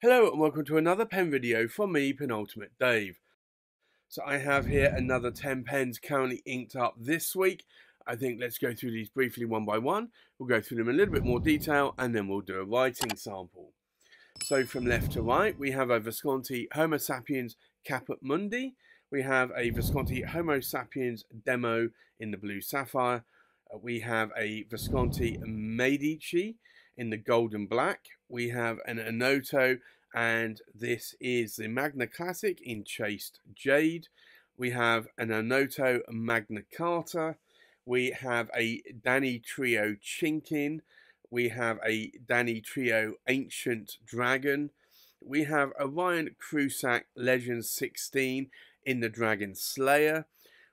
Hello and welcome to another pen video from me, Penultimate Dave. So I have here another 10 pens currently inked up this week. I think let's go through these briefly one by one. We'll go through them in a little bit more detail and then we'll do a writing sample. So from left to right, we have a Visconti Homo sapiens Caput Mundi. We have a Visconti Homo sapiens demo in the blue sapphire. Uh, we have a Visconti Medici in the golden black. We have an Onoto and this is the Magna Classic in chased jade. We have an Onoto Magna Carta. We have a Danitrio Chinkin. We have a Danitrio Ancient Dragon. We have a Ryan Krusac Legends 16 in the Dragon Slayer.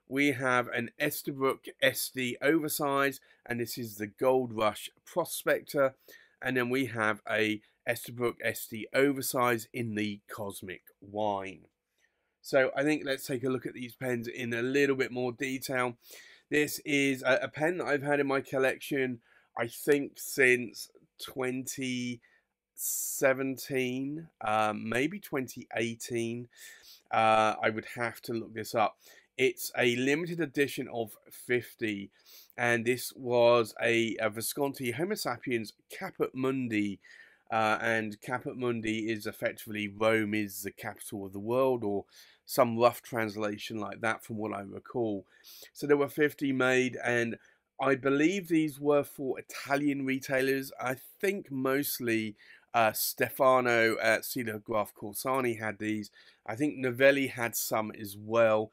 We have an Esterbrook Estie Oversize, and this is the Gold Rush Prospector. And then we have a Esterbrook Estie Oversize in the Cosmic Wine. So I think let's take a look at these pens in a little bit more detail. This is a, a pen that I've had in my collection, I think since 2017, um, maybe 2018. Uh, I would have to look this up. It's a limited edition of 50, and this was a, a Visconti Homo sapiens Caput Mundi uh, and Caput Mundi is effectively Rome is the capital of the world, or some rough translation like that, from what I recall. So there were 50 made, and I believe these were for Italian retailers. I think mostly uh, Stefano at Silograph Corsani had these. I think Novelli had some as well.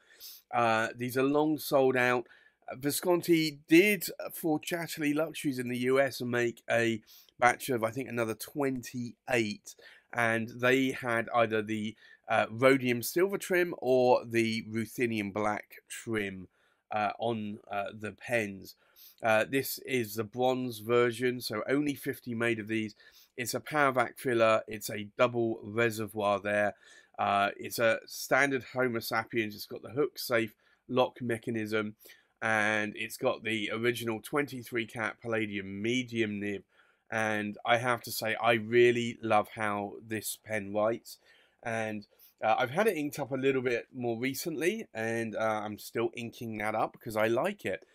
Uh, these are long sold out. Visconti did for Chatterley Luxuries in the US make a batch of I think another 28 and they had either the uh, rhodium silver trim or the ruthenium black trim uh, on uh, the pens. Uh, this is the bronze version, so only 50 made of these. It's a Paravac filler, it's a double reservoir there. Uh, it's a standard Homo sapiens, it's got the hook safe lock mechanism, and it's got the original 23 cat palladium medium nib and I have to say I really love how this pen writes and uh, I've had it inked up a little bit more recently and uh, I'm still inking that up because I like it.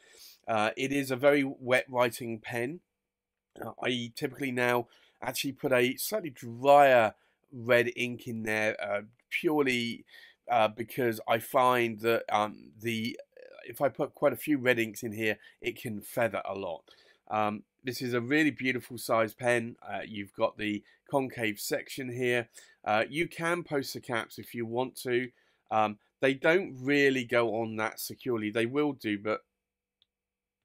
Uh, it is a very wet writing pen. Uh, I typically now actually put a slightly drier red ink in there uh, purely uh, because I find that um, the if I put quite a few red inks in here it can feather a lot. Um, this is a really beautiful size pen. Uh, you've got the concave section here. Uh, you can post the caps if you want to. Um, they don't really go on that securely. They will do, but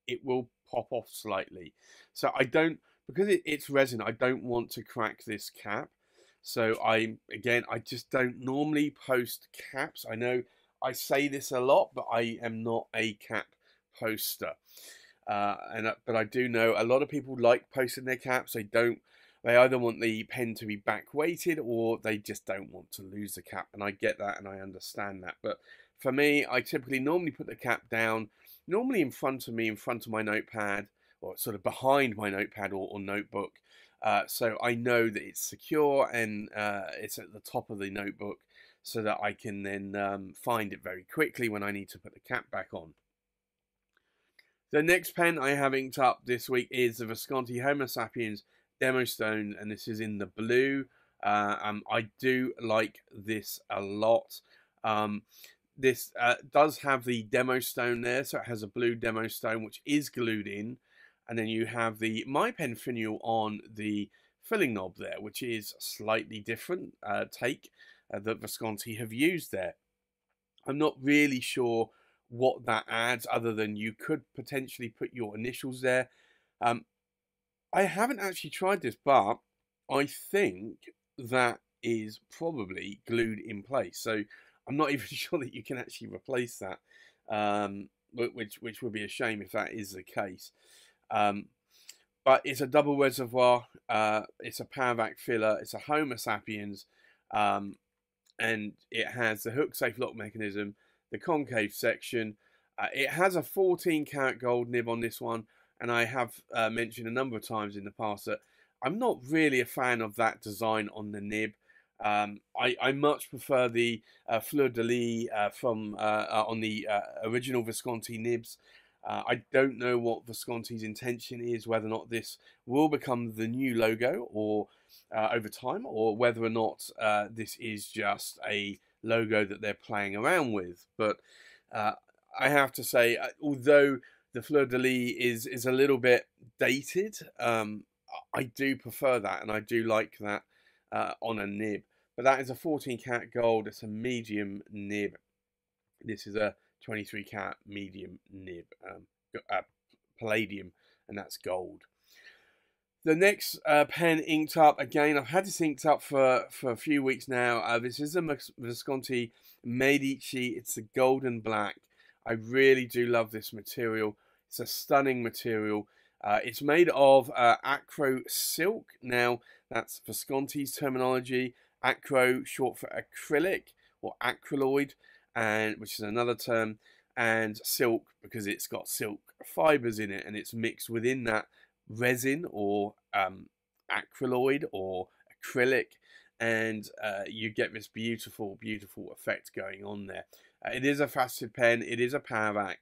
it will pop off slightly. So I don't, because it, it's resin, I don't want to crack this cap. So I, again, I just don't normally post caps. I know I say this a lot, but I am not a cap poster. Uh, and uh, but I do know a lot of people like posting their caps. They don't. They either want the pen to be back weighted or they just don't want to lose the cap. And I get that and I understand that. But for me, I typically normally put the cap down, normally in front of me, in front of my notepad, or sort of behind my notepad or, or notebook. Uh, so I know that it's secure and uh, it's at the top of the notebook so that I can then um, find it very quickly when I need to put the cap back on. The next pen I have inked up this week is the Visconti Homo Sapiens Demo Stone, and this is in the blue. Uh, um, I do like this a lot. Um, this uh, does have the demo stone there, so it has a blue demo stone which is glued in, and then you have the My Pen finial on the filling knob there, which is slightly different uh, take uh, that Visconti have used there. I'm not really sure what that adds other than you could potentially put your initials there. Um, I haven't actually tried this, but I think that is probably glued in place. So I'm not even sure that you can actually replace that, um, which which would be a shame if that is the case. Um, but it's a double reservoir. Uh, it's a Paravac filler. It's a Homo sapiens, um, and it has the hook safe lock mechanism the concave section. Uh, it has a 14 karat gold nib on this one, and I have uh, mentioned a number of times in the past that I'm not really a fan of that design on the nib. Um, I, I, much prefer the uh, fleur de lis uh, from uh, uh on the uh, original Visconti nibs. Uh, I don't know what Visconti's intention is, whether or not this will become the new logo or uh, over time, or whether or not uh, this is just a logo that they're playing around with. But uh, I have to say, although the fleur de lis is is a little bit dated, um, I do prefer that, and I do like that on a nib. But that is a 14 karat gold. It's a medium nib. This is a 23 karat medium nib, um, uh, palladium, and that's gold. The next uh, pen inked up again. I've had this inked up for for a few weeks now. Uh, this is a Visconti Medici. It's a golden black. I really do love this material. It's a stunning material. Uh, it's made of uh, acro silk. Now, that's Visconti's terminology acro, short for acrylic or acryloid, and which is another term, and silk because it's got silk fibers in it and it's mixed within that resin or um, acryloid or acrylic, and uh, you get this beautiful, beautiful effect going on there. Uh, it is a faceted pen. It is a Powervac.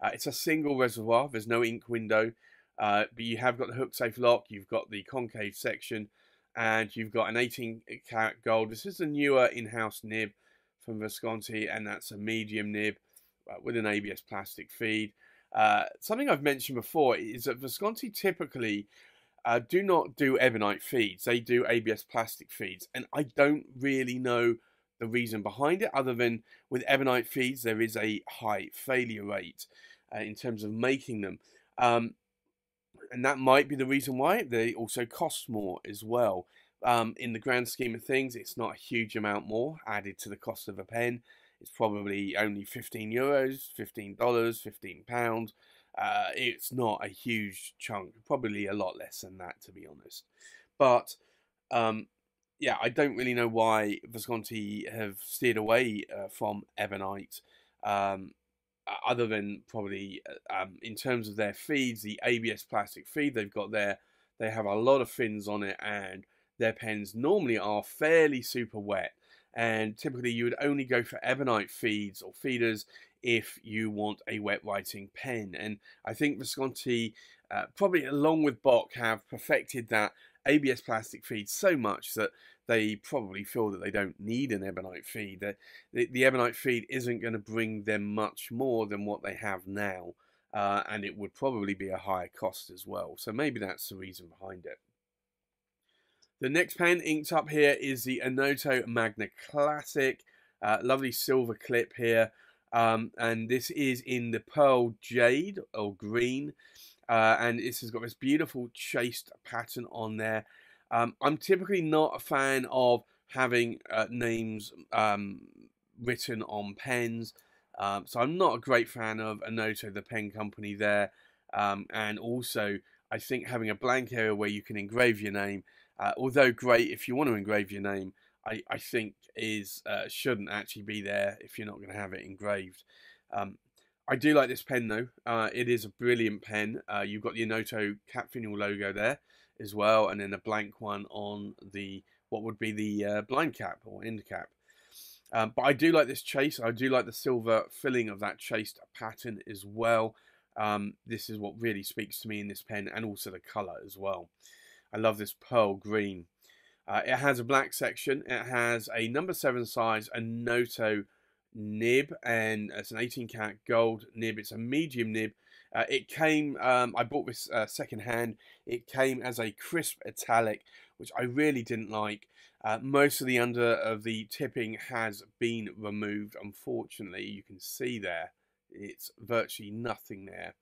Uh, it's a single reservoir. There's no ink window, uh, but you have got the hook safe lock. You've got the concave section and you've got an 18 karat gold. This is a newer in-house nib from Visconti, and that's a medium nib uh, with an ABS plastic feed. Uh, something I've mentioned before is that Visconti typically uh, do not do ebonite feeds. They do ABS plastic feeds, and I don't really know the reason behind it, other than with ebonite feeds there is a high failure rate uh, in terms of making them. Um, and that might be the reason why they also cost more as well. Um, in the grand scheme of things, it's not a huge amount more added to the cost of a pen. It's probably only 15 euros, 15 dollars, 15 pounds. Uh, it's not a huge chunk, probably a lot less than that, to be honest. But um, yeah, I don't really know why Visconti have steered away uh, from Ebonite. Um, other than probably uh, um, in terms of their feeds, the ABS plastic feed they've got there, they have a lot of fins on it, and their pens normally are fairly super wet. And typically, you would only go for ebonite feeds or feeders if you want a wet writing pen. And I think Visconti, uh, probably along with Bock, have perfected that ABS plastic feed so much that they probably feel that they don't need an ebonite feed. The, the, the ebonite feed isn't going to bring them much more than what they have now, uh, and it would probably be a higher cost as well. So maybe that's the reason behind it. The next pen inked up here is the Onoto Magna Classic. Uh, lovely silver clip here. Um, and this is in the pearl jade or green. Uh, and this has got this beautiful chased pattern on there. Um, I'm typically not a fan of having uh, names um, written on pens, um, so I'm not a great fan of Onoto, the pen company there. Um, and also, I think having a blank area where you can engrave your name, uh, although great if you want to engrave your name, I, I think is uh, shouldn't actually be there if you're not going to have it engraved. Um, I do like this pen though. Uh, it is a brilliant pen. Uh, you've got the Onoto Cap Finial logo there as well, and then a blank one on the what would be the uh, blind cap or end cap. Um, but I do like this chase. I do like the silver filling of that chased pattern as well. Um, this is what really speaks to me in this pen, and also the color as well. I love this pearl green. Uh, it has a black section. It has a number seven size Onoto nib, and it's an 18 karat gold nib. It's a medium nib uh, it came, um, I bought this uh, second hand. It came as a crisp italic, which I really didn't like. Uh, most of the under of the tipping has been removed, unfortunately. You can see there, it's virtually nothing there.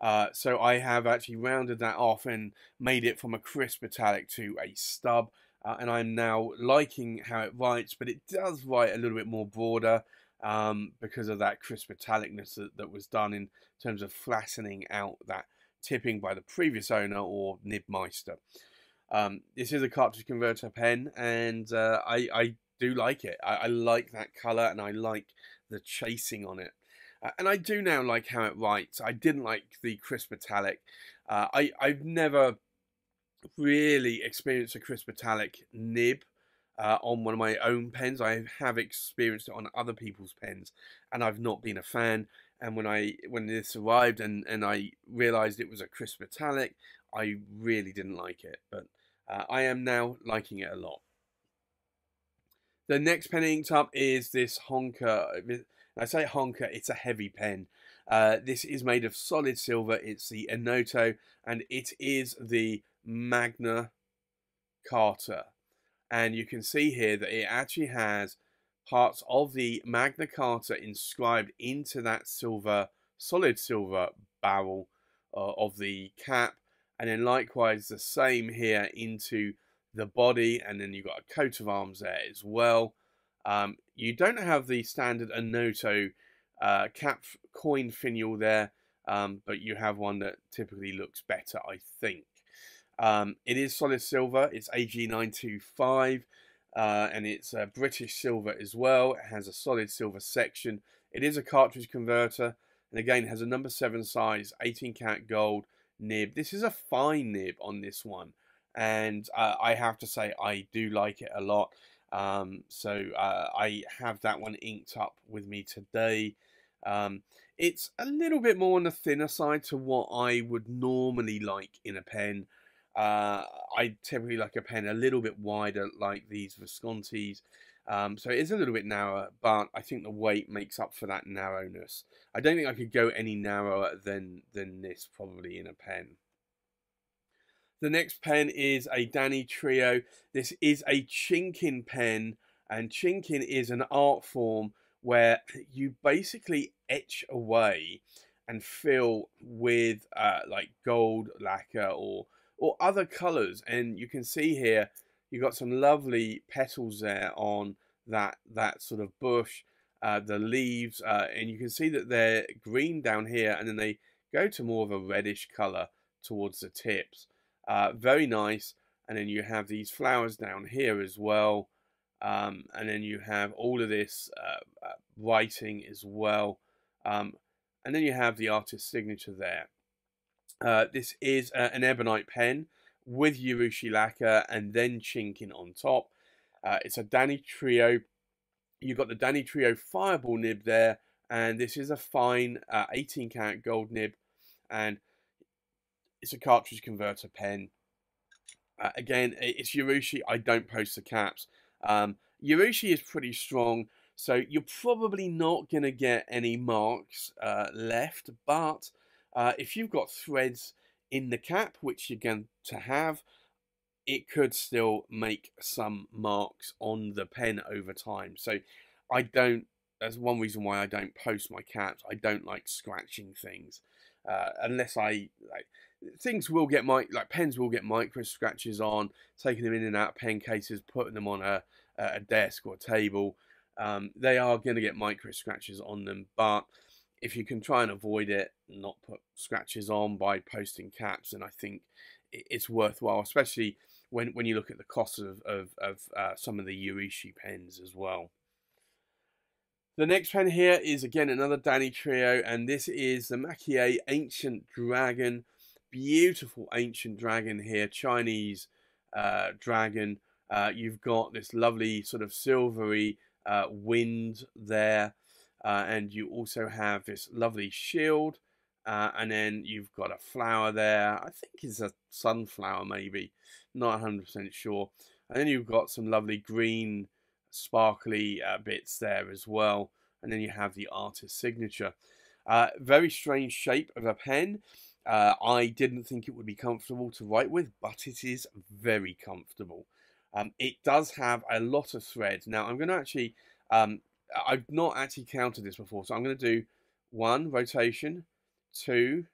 Uh, so I have actually rounded that off and made it from a crisp italic to a stub. Uh, and I'm now liking how it writes, but it does write a little bit more broader um, because of that crisp metallicness that, that, was done in terms of flattening out that tipping by the previous owner or Nibmeister. Um, this is a cartridge converter pen, and uh, I, I, do like it. I, I, like that color, and I like the chasing on it. Uh, and I do now like how it writes. I didn't like the crisp metallic. Uh, I, I've never really experienced a crisp metallic nib uh, on one of my own pens. I have experienced it on other people's pens, and I've not been a fan. And when I when this arrived and and I realised it was a crisp metallic, I really didn't like it. But uh, I am now liking it a lot. The next pen inked up is this Honka. I say Honka, it's a heavy pen. Uh, this is made of solid silver. It's the Onoto, and it is the Magna Carta. And you can see here that it actually has parts of the Magna Carta inscribed into that silver, solid silver barrel uh, of the cap. And then likewise the same here into the body. And then you've got a coat of arms there as well. Um, you don't have the standard Onoto uh, cap coin finial there, um, but you have one that typically looks better, I think. Um, it is solid silver. It's AG925, uh, and it's a British silver as well. It has a solid silver section. It is a cartridge converter, and again, has a number 7 size, 18 karat gold nib. This is a fine nib on this one, and uh, I have to say I do like it a lot. Um, so uh, I have that one inked up with me today. Um, it's a little bit more on the thinner side to what I would normally like in a pen. Uh, I typically like a pen a little bit wider like these Viscontis. Um, so it is a little bit narrower, but I think the weight makes up for that narrowness. I don't think I could go any narrower than, than this probably in a pen. The next pen is a Danitrio. This is a chinkin pen, and chinkin is an art form where you basically etch away and fill with uh, like gold lacquer or or other colors and you can see here you've got some lovely petals there on that that sort of bush uh, the leaves uh, and you can see that they're green down here and then they go to more of a reddish color towards the tips uh, very nice. And then you have these flowers down here as well. Um, and then you have all of this uh, uh, writing as well. Um, and then you have the artist's signature there. Uh, this is uh, an ebonite pen with Urushi lacquer and then chinkin on top. Uh, it's a Danitrio. You've got the Danitrio Fireball nib there, and this is a fine uh, 18 karat gold nib, and it's a cartridge converter pen. Uh, again, it's Urushi. I don't post the caps. Um, Urushi is pretty strong, so you're probably not going to get any marks uh, left. But uh, if you've got threads in the cap, which you're going to have, it could still make some marks on the pen over time. So I don't, that's one reason why I don't post my caps. I don't like scratching things. Uh, unless I like things will get my like pens will get micro scratches on taking them in and out pen cases putting them on a, a desk or a table um, they are going to get micro scratches on them. But if you can try and avoid it not put scratches on by posting caps and i think it's worthwhile especially when when you look at the cost of of, of uh, some of the Urushi pens as well the next pen here is again another Danitrio, and this is the Maki-e Ancient Dragon beautiful ancient dragon here, Chinese uh, dragon. Uh, you've got this lovely sort of silvery uh, wind there, uh, and you also have this lovely shield, uh, and then you've got a flower there. I think it's a sunflower, maybe, not 100% sure. And then you've got some lovely green, sparkly uh, bits there as well, and then you have the artist signature. very strange shape of a pen. Uh, I didn't think it would be comfortable to write with, but it is very comfortable. Um, it does have a lot of threads. Now, I'm going to actually, um, I've not actually counted this before, so I'm going to do one rotation, two,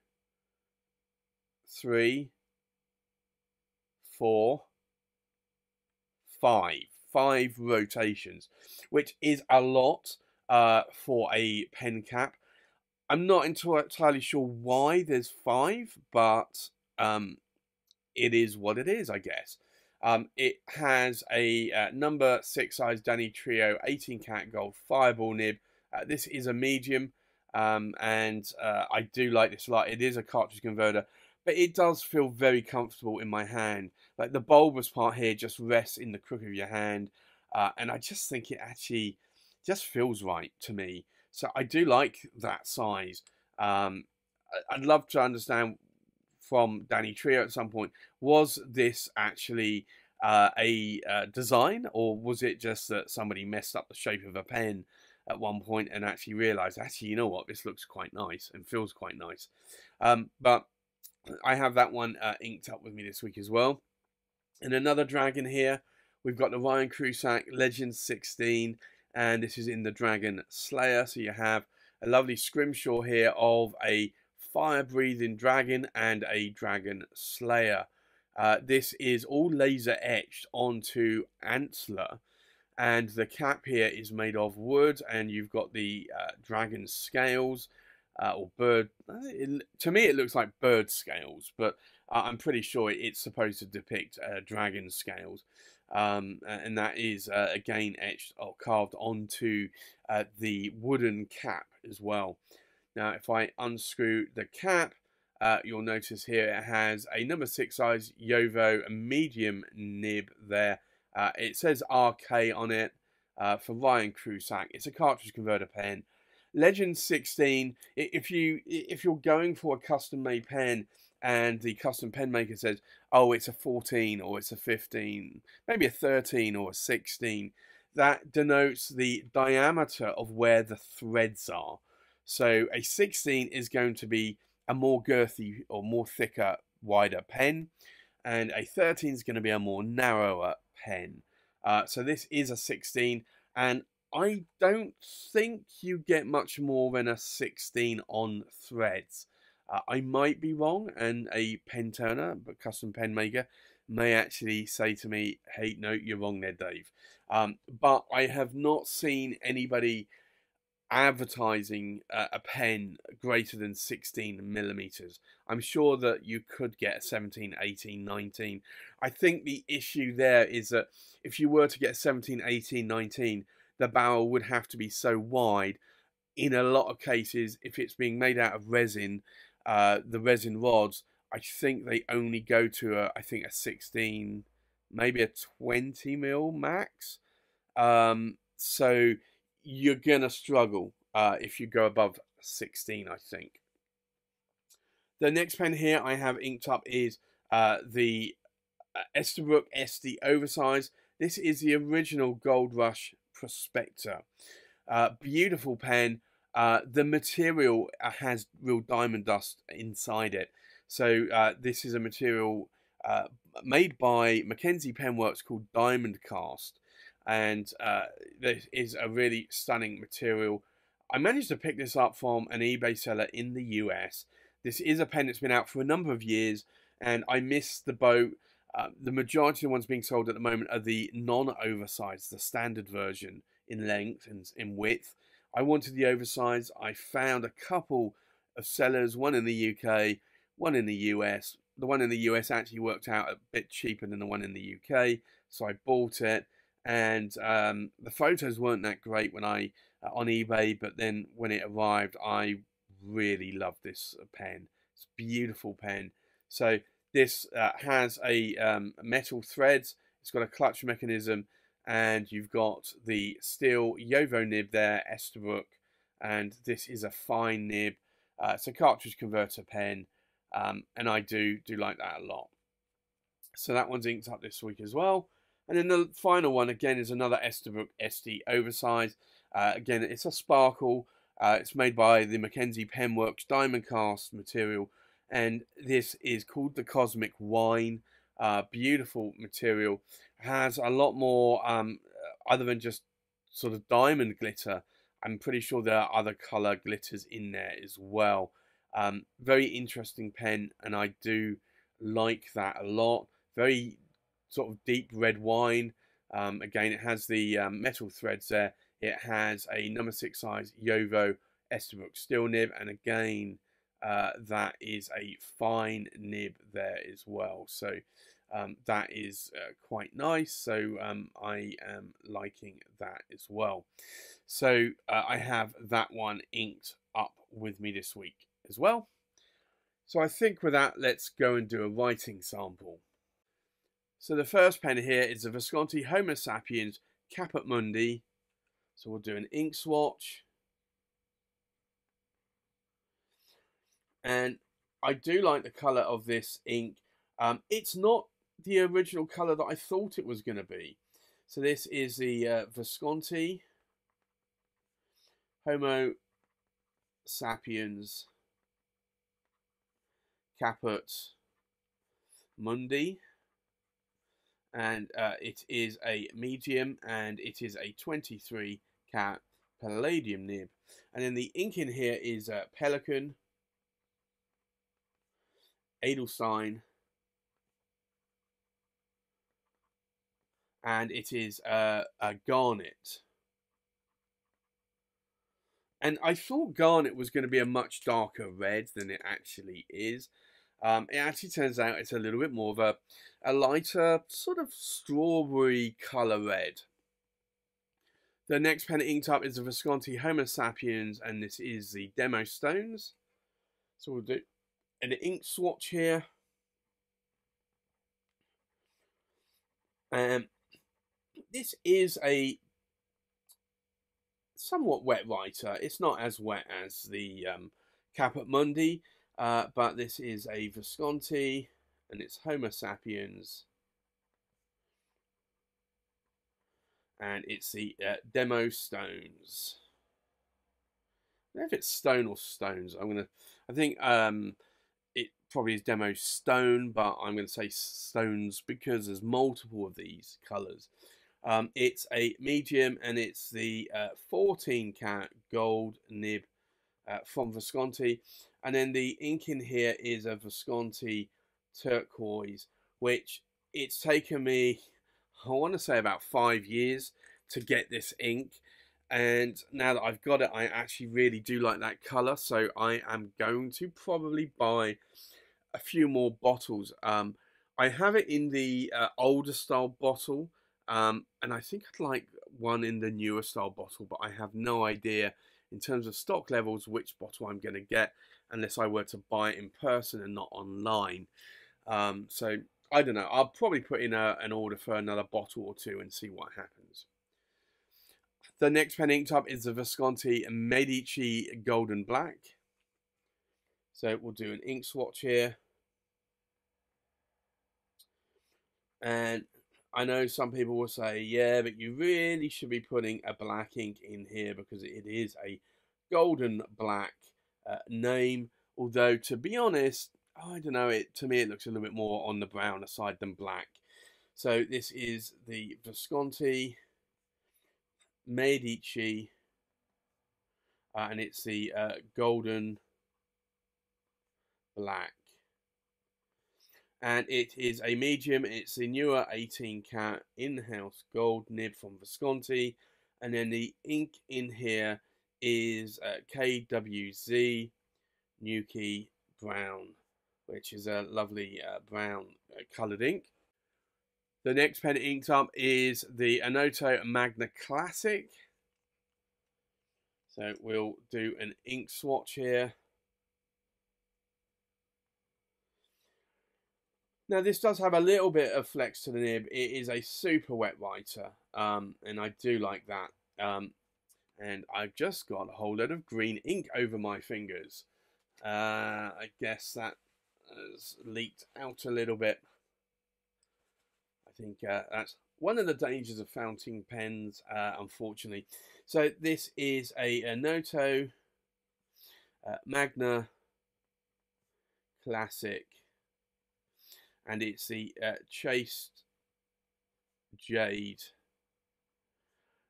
three, four, five. Five rotations, which is a lot uh, for a pen cap. I'm not entirely sure why there's five, but um, it is what it is, I guess. Um, it has a uh, number six size Danitrio 18 karat gold fireball nib, Uh, this is a medium, um, and uh, I do like this a lot. It is a cartridge converter, but it does feel very comfortable in my hand. Like the bulbous part here just rests in the crook of your hand, uh, and I just think it actually just feels right to me. So I do like that size. Um, I'd love to understand from Danitrio at some point was this actually uh, a uh, design or was it just that somebody messed up the shape of a pen at one point and actually realized actually you know what this looks quite nice and feels quite nice um, but I have that one uh, inked up with me this week as well and another dragon here. We've got the Ryan Krusac Legend 16 and this is in the Dragon Slayer. So you have a lovely scrimshaw here of a fire breathing dragon and a dragon slayer. Uh, this is all laser etched onto antler and the cap here is made of wood and you've got the uh, dragon scales uh, or bird uh, it, to me it looks like bird scales but I'm pretty sure it's supposed to depict uh, dragon scales um, and that is again etched or carved onto the wooden cap as well now if I unscrew the cap uh, you'll notice here it has a number 6 size JoWo medium nib there. Uh, it says RK on it uh, for Ryan Krusac. It's a cartridge converter pen. Legend 16, if, you, if you're going for a custom made pen and the custom pen maker says, oh, it's a 14 or it's a 15, maybe a 13 or a 16, that denotes the diameter of where the threads are. So a 16 is going to be a more girthy or more thicker, wider pen, and a 13 is going to be a more narrower pen. Uh, so this is a 16, and I don't think you get much more than a 16 on threads. Uh, I might be wrong, and a pen turner, but custom pen maker, may actually say to me, "Hey, no, you're wrong there, Dave." Um, but I have not seen anybody advertising uh, a pen greater than 16 millimeters. I'm sure that you could get 17, 18, 19. I think the issue there is that if you were to get 17, 18, 19, the barrel would have to be so wide. In a lot of cases, if it's being made out of resin, uh, the resin rods, I think they only go to a, I think a 16, maybe a 20 mil max. Um, so you're to struggle uh, if you go above 16, I think. The next pen here I have inked up is uh, the uh, Esterbrook Estie Oversize. This is the original Gold Rush Prospector. Uh, beautiful pen. Uh, the material uh, has real diamond dust inside it. So uh, this is a material uh, made by Mackenzie Penworks called Diamond Cast and uh, this is a really stunning material. I managed to pick this up from an eBay seller in the US. This is a pen that's been out for a number of years, and I missed the boat. Uh, the majority of the ones being sold at the moment are the non-oversized, the standard version in length and in width. I wanted the oversized. I found a couple of sellers, one in the UK, one in the US. The one in the US actually worked out a bit cheaper than the one in the UK, so I bought it and um, the photos weren't that great when I uh, on eBay, but then when it arrived, I really love this pen. It's a beautiful pen. So this uh, has a um, metal threads. It's got a clutch mechanism, and you've got the steel JoWo nib there, Esterbrook, and this is a fine nib. Uh, it's a cartridge converter pen, um, and I do do like that a lot. So that one's inked up this week as well. And then the final one, again, is another Esterbrook Estie Oversize. Uh, again, it's a sparkle. Uh, it's made by the Mackenzie Penworks Diamond Cast material. And this is called the Cosmic Wine. Uh, beautiful material. Has a lot more, um, other than just sort of diamond glitter. I'm pretty sure there are other color glitters in there as well. Um, very interesting pen, and I do like that a lot. Very sort of deep red wine. Um, again, it has the um, metal threads there. It has a number six size JoWo Esterbrook steel nib, and again, uh, that is a fine nib there as well. So um, that is uh, quite nice. So um, I am liking that as well. So uh, I have that one inked up with me this week as well. So I think with that, let's go and do a writing sample. So the first pen here is the Visconti Homo Sapiens Caput Mundi. So we'll do an ink swatch. And I do like the colour of this ink. Um, it's not the original colour that I thought it was going to be. So this is the uh, Visconti Homo sapiens caput mundi and uh, it is a medium and it is a 23 cat palladium nib and then the ink in here is uh, Pelikan Edelstein and it is uh, a garnet. And I thought garnet was going to be a much darker red than it actually is. Um, it actually turns out it's a little bit more of a, a lighter, sort of strawberry colour red. The next pen inked up is the Visconti Homo Sapiens, and this is the Demo Stones. So we'll do an ink swatch here. Um, this is a somewhat wet writer. It's not as wet as the um, Caput Mundi, uh, but this is a Visconti and it's Homo sapiens. And it's the uh, Demo Stones. I don't know if it's stone or stones. I'm gonna. I think um, it probably is demo stone, but I'm going to say stones because there's multiple of these colours. Um, it's a medium and it's the uh, 14 cat gold nib uh, from Visconti. And then the ink in here is a Visconti turquoise, which it's taken me, I want to say about five years to get this ink. And now that I've got it, I actually really do like that colour. So I am going to probably buy a few more bottles. Um, I have it in the uh, older style bottle um, and I think I'd like one in the newer style bottle, but I have no idea in terms of stock levels which bottle I'm going to get unless I were to buy it in person and not online. Um, so I don't know. I'll probably put in a, an order for another bottle or two and see what happens. The next pen inked up is the Visconti Medici Golden Black. So we'll do an ink swatch here. And I know some people will say, yeah, but you really should be putting a black ink in here because it is a golden black uh, name. Although, to be honest, I don't know, it to me it looks a little bit more on the browner side than black. So this is the Visconti Medici, uh, and it's the uh, golden black and it is a medium. It's the newer 18 cat in-house gold nib from Visconti, and then the ink in here is uh, KWZ Nuki Brown, which is a lovely uh, brown uh, coloured ink. The next pen inked up is the Onoto Magna Classic. So we'll do an ink swatch here. Now this does have a little bit of flex to the nib. It is a super wet writer, um, and I do like that. Um, and I've just got a whole load of green ink over my fingers. Uh, I guess that has leaked out a little bit. I think uh, that's one of the dangers of fountain pens, uh, unfortunately. So this is a, Onoto uh, Magna Classic and it's the uh, Chased Jade.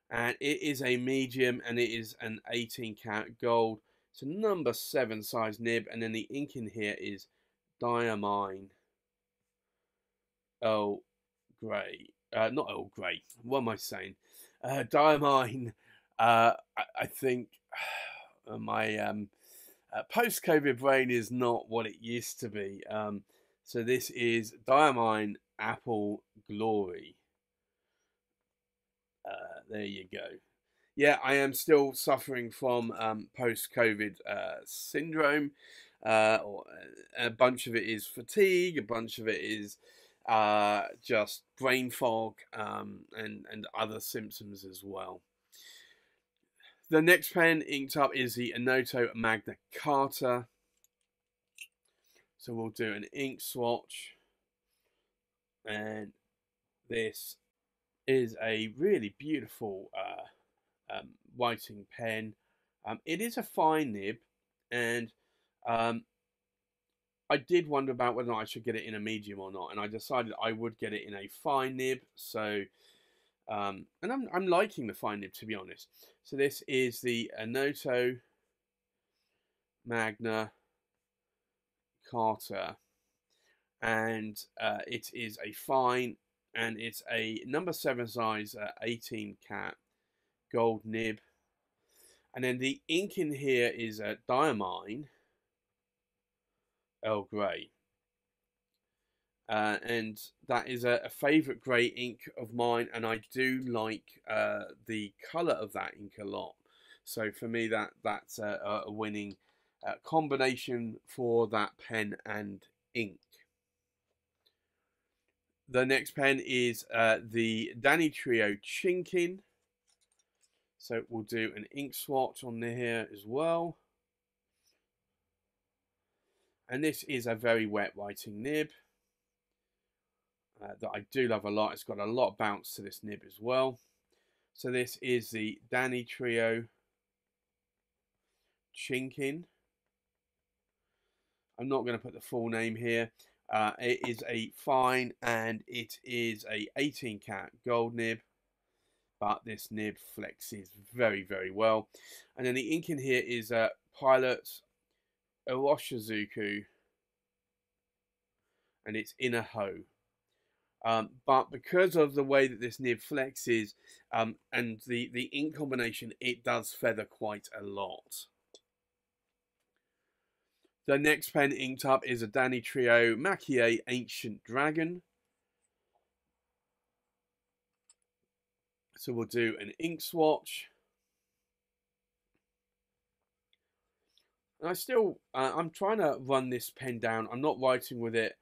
And it is a medium and it is an 18 karat gold. It's a number 7 size nib and then the ink in here is Diamine Earl Grey. Uh, not Earl Grey, what am I saying? Uh, Diamine, uh, I, I think my um, uh, post-COVID brain is not what it used to be. Um, so this is Diamine Apple Glory. Uh, there you go. Yeah, I am still suffering from um, post-COVID uh, syndrome. Uh, or a bunch of it is fatigue. A bunch of it is uh, just brain fog um, and and other symptoms as well. The next pen inked up is the Onoto Magna Carta. So we'll do an ink swatch. And this is a really beautiful uh, um, writing pen. Um, it is a fine nib, and um, I did wonder about whether I should get it in a medium or not, and I decided I would get it in a fine nib. So, um, and I'm I'm liking the fine nib to be honest. So this is the Onoto Magna Carta, and uh, it is a fine, and it's a number seven size, uh, 18 cat, gold nib, and then the ink in here is a diamine, Earl Grey. Uh, and that is a, a favourite grey ink of mine, and I do like uh, the colour of that ink a lot. So for me, that that's a, a winning combination for that pen and ink. The next pen is uh, the Danitrio Chinkin. So we'll do an ink swatch on here as well. And this is a very wet writing nib uh, that I do love a lot. It's got a lot of bounce to this nib as well. So this is the Danitrio Chinkin. I'm not going to put the full name here. Uh, it is a fine and it is a 18 cat gold nib. But this nib flexes very, very well. And then the ink in here is a Pilot Iroshizuku. And it's Ina-ho. Um, but because of the way that this nib flexes um, and the, the ink combination, it does feather quite a lot. The next pen inked up is a Danitrio Maki-e Ancient Dragon. So we'll do an ink swatch. And I still, uh, I'm trying to run this pen down. I'm not writing with it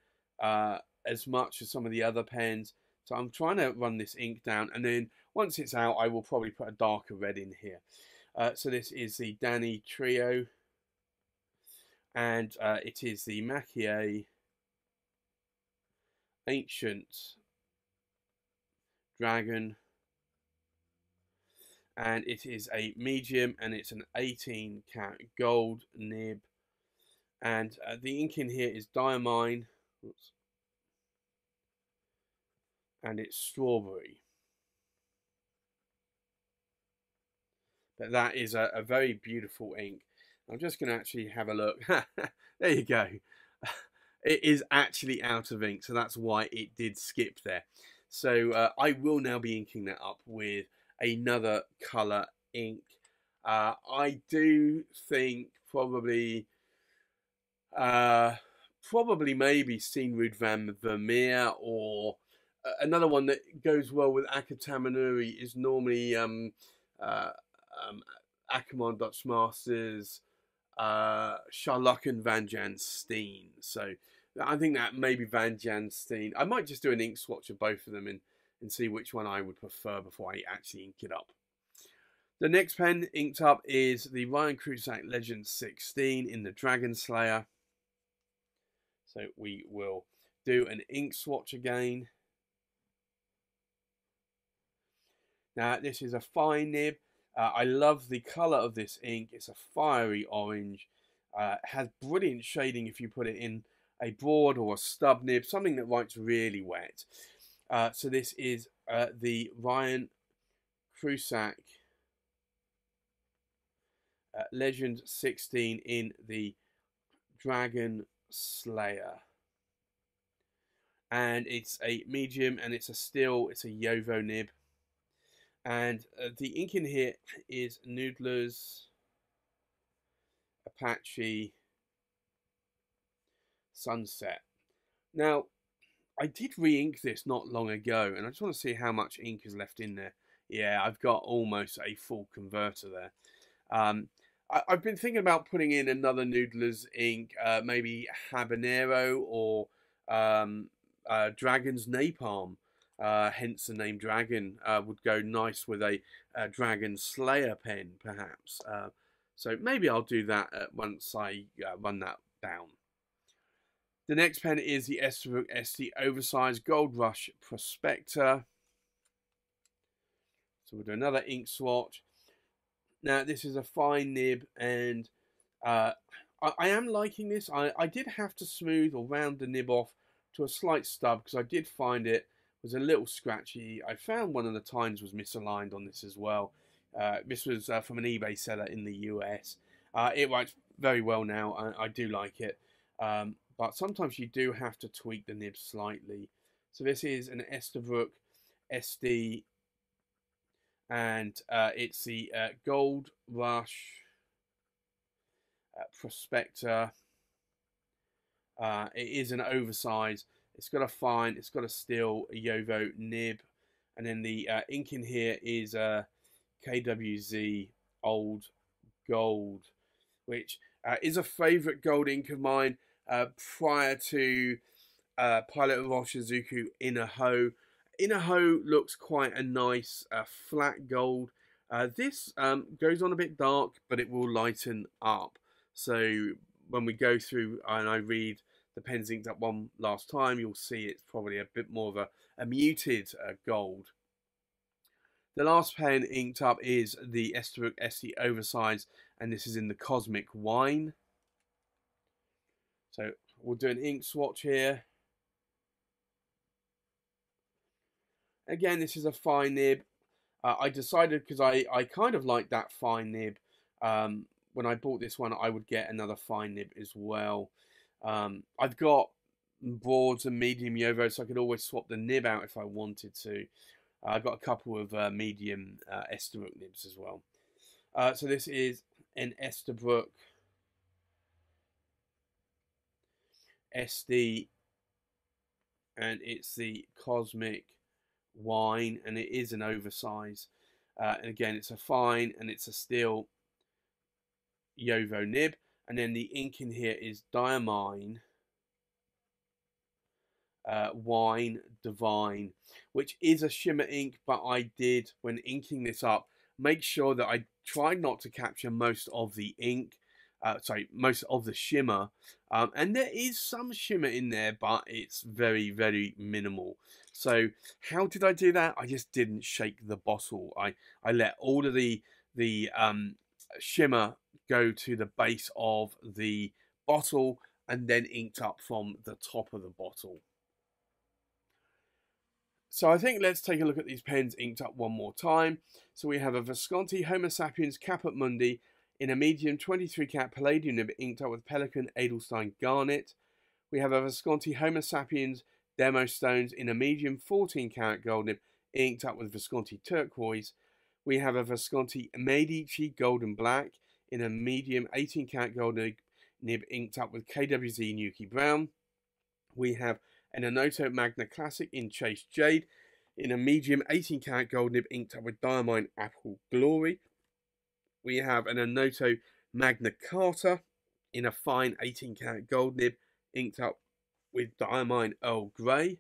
uh, as much as some of the other pens. So I'm trying to run this ink down. And then once it's out, I will probably put a darker red in here. Uh, so this is the Danitrio and uh, it is the Maki-e Ancient Dragon. And it is a medium and it's an 18 cat gold nib. And uh, the ink in here is diamine. Oops. and it's strawberry. But that is a, a very beautiful ink I'm just going to actually have a look. there you go. It is actually out of ink, so that's why it did skip there. So uh, I will now be inking that up with another colour ink. Uh, I do think probably, uh, probably maybe Steenrod van Vermeer or uh, another one that goes well with Akatamanuri is normally um, uh, um, Akkerman Dutch Masters uh, and Van Jan Steen. So I think that maybe Van Jan Steen. I might just do an ink swatch of both of them and, and see which one I would prefer before I actually ink it up. The next pen inked up is the Ryan Krusac Legend 16 in the Dragon Slayer. So we will do an ink swatch again. Now this is a fine nib. Uh, I love the colour of this ink. It's a fiery orange. Uh, has brilliant shading if you put it in a broad or a stub nib, something that writes really wet. Uh, so this is uh, the Ryan Krusac uh, Legend 16 in the Dragon Slayer. And it's a medium and it's a still, it's a JoWo nib. And uh, the ink in here is Noodler's Apache Sunset. Now, I did re-ink this not long ago, and I just want to see how much ink is left in there. Yeah, I've got almost a full converter there. Um, I, have been thinking about putting in another Noodler's ink, uh, maybe Habanero or um, uh, Dragon's Napalm. Uh, hence the name Dragon uh, would go nice with a, a Dragon Slayer pen, perhaps. Uh, so maybe I'll do that uh, once I run that down. The next pen is the Esterbrook Estie Oversized Gold Rush Prospector. So we'll do another ink swatch. Now this is a fine nib and uh, I, I, am liking this. I, I did have to smooth or round the nib off to a slight stub because I did find it was a little scratchy. I found one of the tines was misaligned on this as well. Uh, this was uh, from an eBay seller in the US. Uh, it works very well now. I, I do like it. Um, but sometimes you do have to tweak the nib slightly. So this is an Esterbrook Estie and uh, it's the uh, Gold Rush uh, Prospector. It is an oversize. It's got a fine, it's got a steel a JoWo nib, and then the uh, ink in here is a uh, KWZ Old Gold, which is a favourite gold ink of mine uh, prior to uh, Pilot Iroshizuku Ina-ho. Ina-ho looks quite a nice uh, flat gold. Uh, this um, goes on a bit dark, but it will lighten up. So when we go through and I read the pens inked up one last time, you'll see it's probably a bit more of a, a muted uh, gold. The last pen inked up is the Esterbrook Estie Oversize, and this is in the Cosmic Wine. So we'll do an ink swatch here. Again, this is a fine nib. Uh, I decided because I, I kind of like that fine nib. Um, when I bought this one, I would get another fine nib as well. Um, I've got broads and medium JoWo, so I could always swap the nib out if I wanted to. Uh, I've got a couple of uh, medium uh, Esterbrook nibs as well. Uh, so this is an Esterbrook Estie and it's the Cosmic Wine and it is an oversize. Uh, and again, it's a fine and it's a steel JoWo nib. And then the ink in here is Diamine uh, Wine Divine, which is a shimmer ink, but I did, when inking this up, make sure that I tried not to capture most of the ink uh, sorry, most of the shimmer. Um, and there is some shimmer in there, but it's very, very minimal. So how did I do that? I just didn't shake the bottle. I, I let all of the, the um, shimmer go to the base of the bottle and then inked up from the top of the bottle. So I think let's take a look at these pens inked up one more time. So we have a Visconti Homo Sapiens Caput Mundi in a medium 23 cat palladium nib inked up with Pelikan Edelstein Garnet. We have a Visconti Homo sapiens Demonstones in a medium 14 carat gold nib inked up with Visconti turquoise. We have a Visconti Medici golden black in a medium 18 carat gold nib, nib inked up with KWZ Nuki brown. We have an Onoto Magna Classic in Chase Jade in a medium 18 karat gold nib inked up with Diamine Apple Glory we have an Onoto Magna Carta in a fine 18 karat gold nib inked up with Diamine Earl Grey.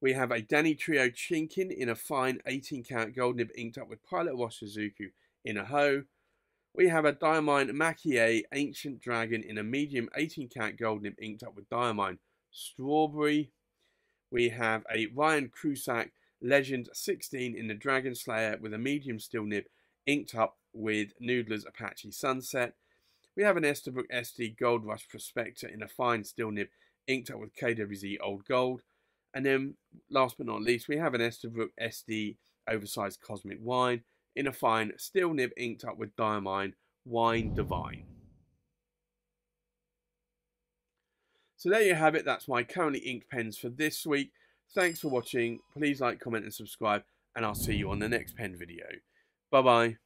We have a Danitrio Chinkin in a fine 18 karat gold nib inked up with Pilot Iroshizuku in a hoe. We have a Diamine Maki-e Ancient Dragon in a medium 18 karat gold nib inked up with Diamine Strawberry. We have a Ryan Krusac Legend 16 in the Dragon Slayer with a medium steel nib inked up with Noodler's Apache Sunset. We have an Esterbrook Estie Gold Rush Prospector in a fine steel nib inked up with KWZ Old Gold. And then, last but not least, we have an Esterbrook Estie Oversized Cosmic Wine in a fine steel nib inked up with Diamine Wine Divine. So there you have it. That's my currently inked pens for this week. Thanks for watching. Please like, comment and subscribe. And I'll see you on the next pen video. Bye bye.